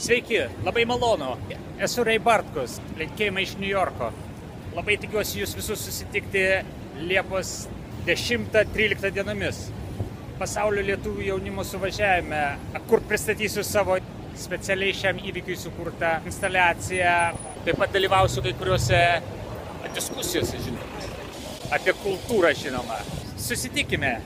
Sveiki, labai malonu. Esu Ray Bartkus, linkėjimai iš New Yorko. Labai tikiuosi jūs visus susitikti Liepos 10-13 dienomis. Pasaulio lietuvių jaunimo suvažiavime, kur pristatysiu savo specialiai šiam įvykiui sukurtą instaliaciją. Taip pat dalyvausiu kai kuriuose diskusijose, žinoma. Apie kultūrą, žinoma. Susitikime.